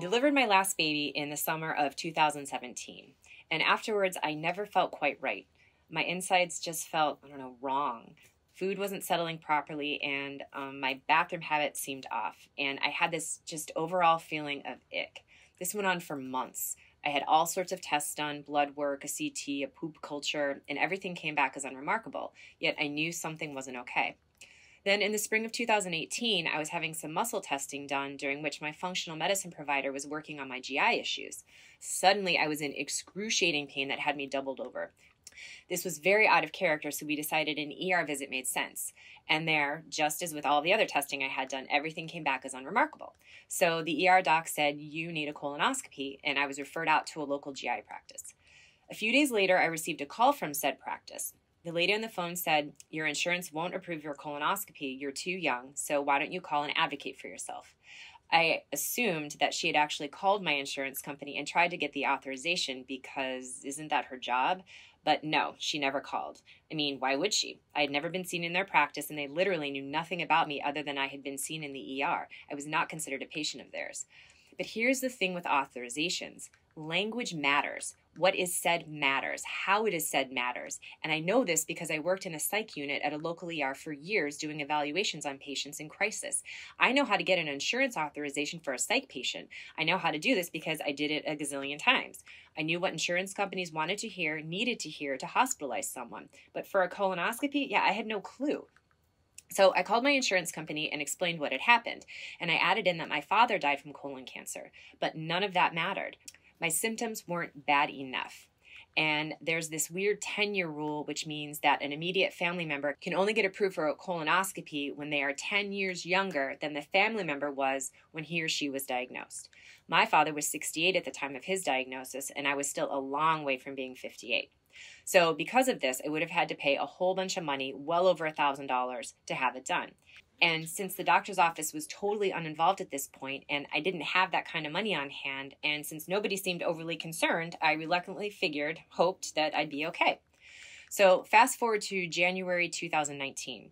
delivered my last baby in the summer of 2017, and afterwards I never felt quite right. My insides just felt, I don't know, wrong. Food wasn't settling properly, and um, my bathroom habits seemed off, and I had this just overall feeling of ick. This went on for months. I had all sorts of tests done blood work, a CT, a poop culture, and everything came back as unremarkable, yet I knew something wasn't okay. Then in the spring of 2018, I was having some muscle testing done during which my functional medicine provider was working on my GI issues. Suddenly, I was in excruciating pain that had me doubled over. This was very out of character, so we decided an ER visit made sense. And there, just as with all the other testing I had done, everything came back as unremarkable. So the ER doc said, You need a colonoscopy, and I was referred out to a local GI practice. A few days later, I received a call from said practice. The lady on the phone said, Your insurance won't approve your colonoscopy. You're too young, so why don't you call and advocate for yourself? I assumed that she had actually called my insurance company and tried to get the authorization because isn't that her job? But no, she never called. I mean, why would she? I had never been seen in their practice and they literally knew nothing about me other than I had been seen in the ER. I was not considered a patient of theirs. But here's the thing with authorizations language matters. What is said matters. How it is said matters. And I know this because I worked in a psych unit at a local ER for years doing evaluations on patients in crisis. I know how to get an insurance authorization for a psych patient. I know how to do this because I did it a gazillion times. I knew what insurance companies wanted to hear, needed to hear to hospitalize someone. But for a colonoscopy, yeah, I had no clue. So I called my insurance company and explained what had happened, and I added in that my father died from colon cancer, but none of that mattered my symptoms weren't bad enough. And there's this weird 10 year rule, which means that an immediate family member can only get approved for a colonoscopy when they are 10 years younger than the family member was when he or she was diagnosed. My father was 68 at the time of his diagnosis, and I was still a long way from being 58. So, because of this, I would have had to pay a whole bunch of money, well over a $1,000, to have it done. And since the doctor's office was totally uninvolved at this point, and I didn't have that kind of money on hand, and since nobody seemed overly concerned, I reluctantly figured, hoped that I'd be okay. So, fast forward to January 2019.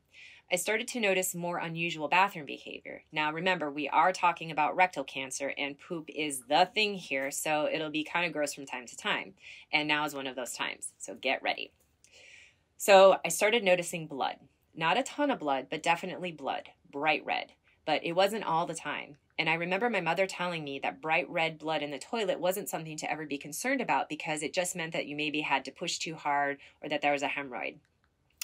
I started to notice more unusual bathroom behavior. Now, remember, we are talking about rectal cancer, and poop is the thing here, so it'll be kind of gross from time to time. And now is one of those times, so get ready. So, I started noticing blood. Not a ton of blood, but definitely blood, bright red. But it wasn't all the time. And I remember my mother telling me that bright red blood in the toilet wasn't something to ever be concerned about because it just meant that you maybe had to push too hard or that there was a hemorrhoid.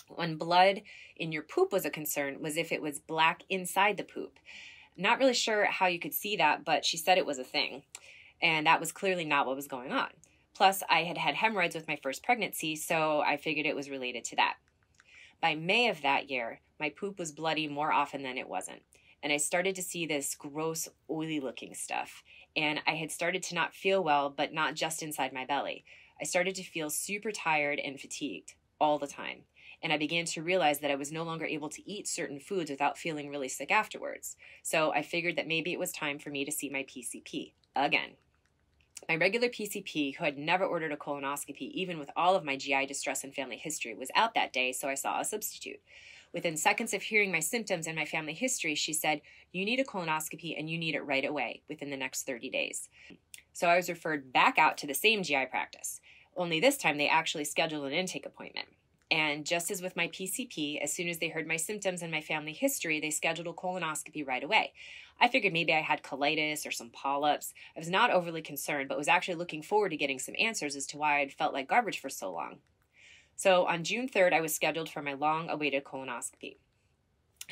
When blood in your poop was a concern was if it was black inside the poop. Not really sure how you could see that, but she said it was a thing. And that was clearly not what was going on. Plus, I had had hemorrhoids with my first pregnancy, so I figured it was related to that. By May of that year, my poop was bloody more often than it wasn't. And I started to see this gross, oily looking stuff. And I had started to not feel well, but not just inside my belly. I started to feel super tired and fatigued all the time. And I began to realize that I was no longer able to eat certain foods without feeling really sick afterwards. So I figured that maybe it was time for me to see my PCP again. My regular PCP, who had never ordered a colonoscopy, even with all of my GI distress and family history, was out that day, so I saw a substitute. Within seconds of hearing my symptoms and my family history, she said, You need a colonoscopy and you need it right away within the next 30 days. So I was referred back out to the same GI practice, only this time they actually scheduled an intake appointment. And just as with my PCP, as soon as they heard my symptoms and my family history, they scheduled a colonoscopy right away. I figured maybe I had colitis or some polyps. I was not overly concerned, but was actually looking forward to getting some answers as to why I'd felt like garbage for so long. So on June 3rd, I was scheduled for my long awaited colonoscopy.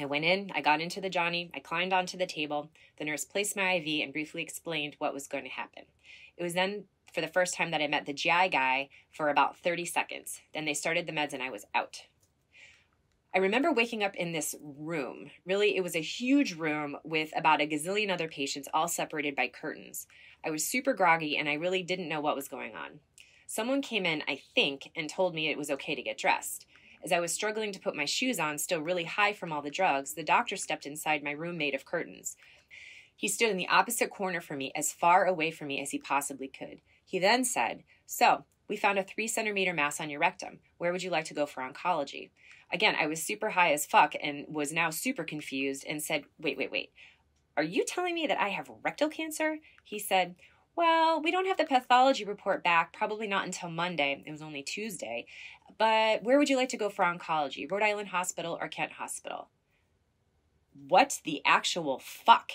I went in, I got into the Johnny, I climbed onto the table. The nurse placed my IV and briefly explained what was going to happen. It was then for the first time that I met the GI guy for about 30 seconds. Then they started the meds and I was out. I remember waking up in this room. Really, it was a huge room with about a gazillion other patients, all separated by curtains. I was super groggy and I really didn't know what was going on. Someone came in, I think, and told me it was okay to get dressed. As I was struggling to put my shoes on, still really high from all the drugs, the doctor stepped inside my room made of curtains. He stood in the opposite corner from me, as far away from me as he possibly could. He then said, So, we found a three centimeter mass on your rectum. Where would you like to go for oncology? Again, I was super high as fuck and was now super confused and said, Wait, wait, wait. Are you telling me that I have rectal cancer? He said, Well, we don't have the pathology report back, probably not until Monday. It was only Tuesday. But where would you like to go for oncology? Rhode Island Hospital or Kent Hospital? What the actual fuck?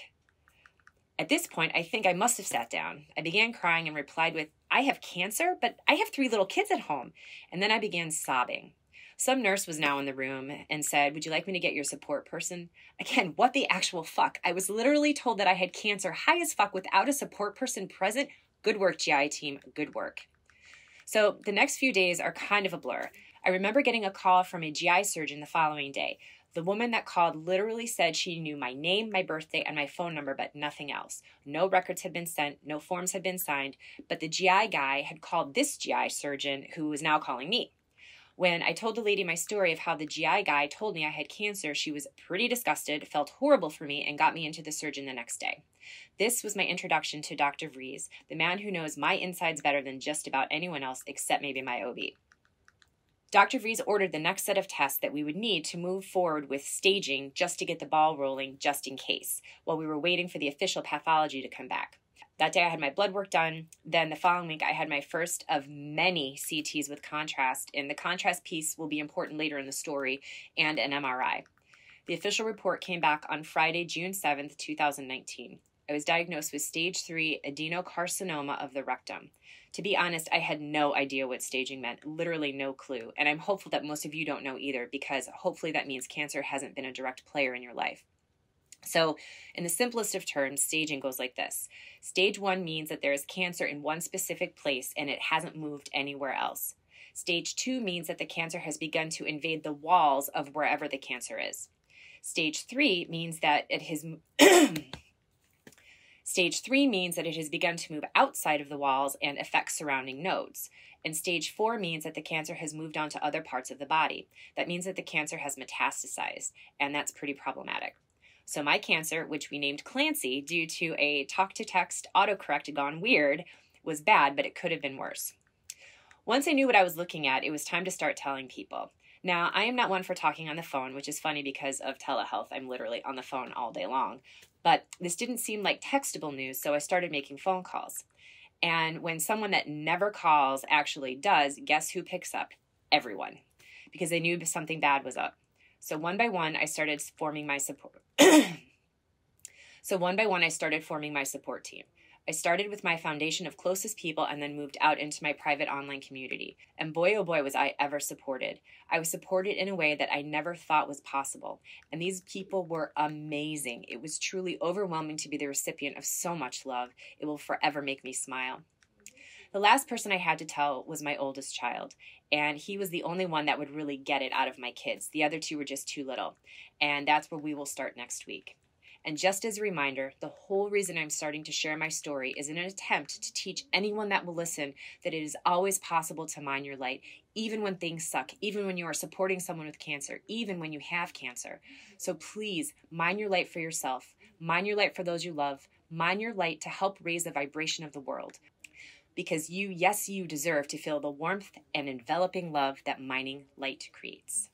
At this point, I think I must have sat down. I began crying and replied with, I have cancer, but I have three little kids at home. And then I began sobbing. Some nurse was now in the room and said, Would you like me to get your support person? Again, what the actual fuck? I was literally told that I had cancer high as fuck without a support person present. Good work, GI team. Good work. So the next few days are kind of a blur. I remember getting a call from a GI surgeon the following day. The woman that called literally said she knew my name, my birthday, and my phone number, but nothing else. No records had been sent, no forms had been signed, but the GI guy had called this GI surgeon who was now calling me. When I told the lady my story of how the GI guy told me I had cancer, she was pretty disgusted, felt horrible for me, and got me into the surgeon the next day. This was my introduction to Dr. Vries, the man who knows my insides better than just about anyone else except maybe my OB. Dr. Vries ordered the next set of tests that we would need to move forward with staging just to get the ball rolling, just in case, while we were waiting for the official pathology to come back. That day I had my blood work done. Then the following week I had my first of many CTs with contrast, and the contrast piece will be important later in the story, and an MRI. The official report came back on Friday, June 7th, 2019. I was diagnosed with stage 3 adenocarcinoma of the rectum. To be honest, I had no idea what staging meant, literally no clue. And I'm hopeful that most of you don't know either, because hopefully that means cancer hasn't been a direct player in your life. So, in the simplest of terms, staging goes like this Stage one means that there is cancer in one specific place and it hasn't moved anywhere else. Stage two means that the cancer has begun to invade the walls of wherever the cancer is. Stage three means that it has. Stage three means that it has begun to move outside of the walls and affect surrounding nodes. And stage four means that the cancer has moved on to other parts of the body. That means that the cancer has metastasized, and that's pretty problematic. So, my cancer, which we named Clancy due to a talk to text autocorrect gone weird, was bad, but it could have been worse. Once I knew what I was looking at, it was time to start telling people. Now, I am not one for talking on the phone, which is funny because of telehealth. I'm literally on the phone all day long. But this didn't seem like textable news, so I started making phone calls. And when someone that never calls actually does, guess who picks up? Everyone, because they knew something bad was up. So one by one, I started forming my support. so one by one, I started forming my support team. I started with my foundation of closest people and then moved out into my private online community. And boy, oh boy, was I ever supported. I was supported in a way that I never thought was possible. And these people were amazing. It was truly overwhelming to be the recipient of so much love. It will forever make me smile. The last person I had to tell was my oldest child, and he was the only one that would really get it out of my kids. The other two were just too little, and that's where we will start next week. And just as a reminder, the whole reason I'm starting to share my story is in an attempt to teach anyone that will listen that it is always possible to mine your light, even when things suck, even when you are supporting someone with cancer, even when you have cancer. So please mine your light for yourself, mine your light for those you love, mine your light to help raise the vibration of the world. Because you, yes, you deserve to feel the warmth and enveloping love that mining light creates.